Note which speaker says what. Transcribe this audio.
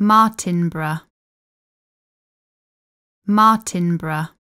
Speaker 1: Martinborough, Martinborough.